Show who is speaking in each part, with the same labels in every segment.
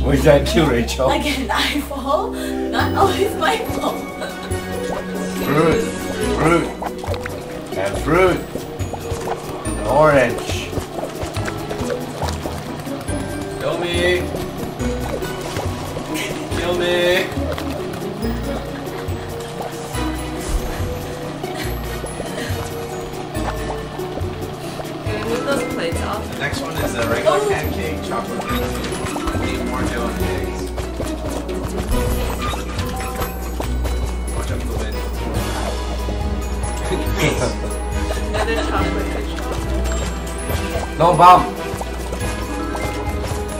Speaker 1: what did I do, Rachel?
Speaker 2: Again, an fall. Not always my fault.
Speaker 1: Fruit, fruit, and fruit, and orange. Kill me. Kill me.
Speaker 3: The next one is a regular
Speaker 2: Oh.
Speaker 3: pancake, chocolate pancake. Need more dough and eggs. Watch out for the wind.
Speaker 4: Another chocolate control.
Speaker 1: No bomb.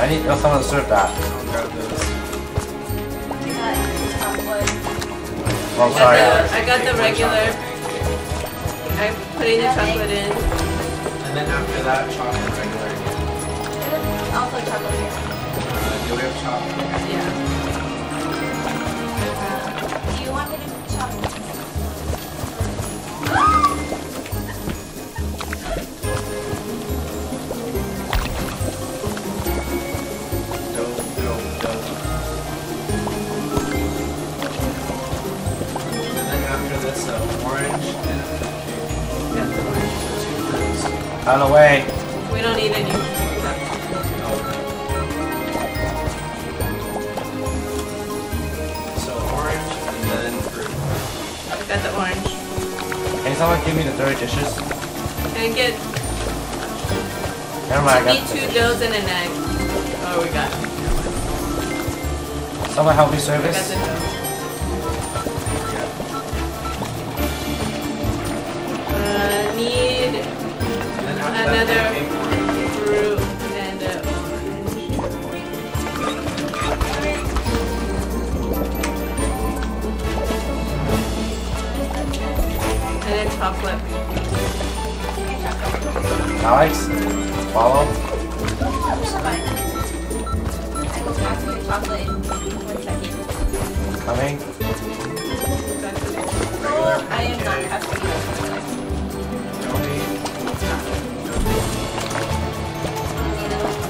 Speaker 1: I need someone to serve that.
Speaker 3: Someone grab those.
Speaker 1: Oh,
Speaker 4: I
Speaker 1: sorry.
Speaker 4: got the, I got the regular. I'm putting the chocolate in.
Speaker 3: And then after that, chocolate regular.
Speaker 2: Also chocolate here.
Speaker 3: Uh, do we have chocolate?
Speaker 4: Yeah.
Speaker 1: Out of the way.
Speaker 4: We don't need any.
Speaker 3: So orange and then fruit.
Speaker 4: Got the orange.
Speaker 1: Can someone give me the dirty dishes?
Speaker 4: And get
Speaker 1: Never mind, I
Speaker 4: need
Speaker 1: got
Speaker 4: two
Speaker 1: the
Speaker 4: doughs and an egg. Oh, we got.
Speaker 1: Someone help me
Speaker 4: I got
Speaker 1: service?
Speaker 4: Another-
Speaker 3: that, pancake, orange.
Speaker 4: fruit and uh, orange. And then chocolate.
Speaker 1: Alex? Follow?
Speaker 2: I will pass you the chocolate in one second.
Speaker 1: Coming?
Speaker 3: Regular
Speaker 2: I am not
Speaker 3: pancake.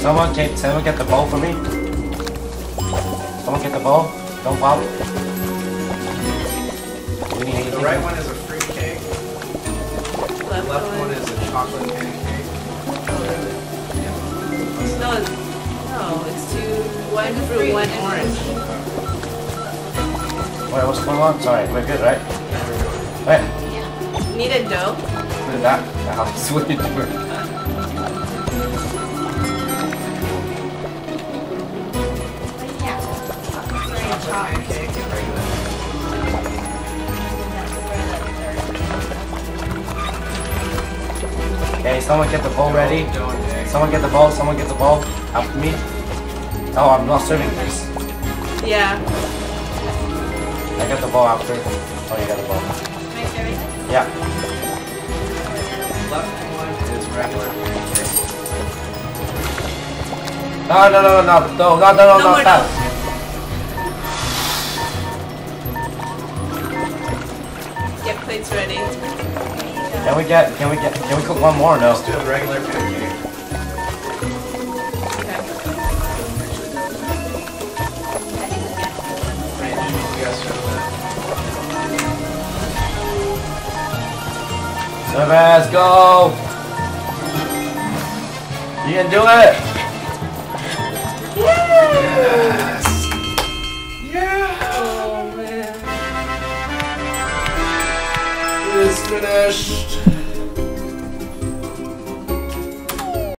Speaker 1: Someone can someone get the bowl for me? Someone get the bowl? Don't pop. Do we need?
Speaker 3: The right one is a fruit cake.
Speaker 4: Left,
Speaker 3: The left one is a chocolate pancake.
Speaker 4: No, it's, no, it's two, one fruit, one orange.
Speaker 1: Wait, what's going on? Sorry, we're good, right? Wait,
Speaker 4: Need a dough?
Speaker 1: put it back. Alex, what are you doing?
Speaker 3: Chocolate pancake and regular.
Speaker 1: Okay, someone get the bowl ready.
Speaker 3: Dough and egg.
Speaker 1: Someone get the bowl. Someone get the bowl. After me. Oh, I'm not serving this.
Speaker 4: Yeah.
Speaker 1: I got the bowl after. Oh, you got the bowl. Yeah.
Speaker 3: Left one is regular.
Speaker 1: No, no, no, no, no, no, no, no, no,
Speaker 4: No
Speaker 1: no,
Speaker 4: plates ready.
Speaker 1: Can we get? Can we get? Can we cook one more? No.
Speaker 3: Let's do a regular pancake.
Speaker 4: Okay.
Speaker 3: Range, you guys serve that.
Speaker 1: Service, go! You can do it!
Speaker 3: Yeah! Finished.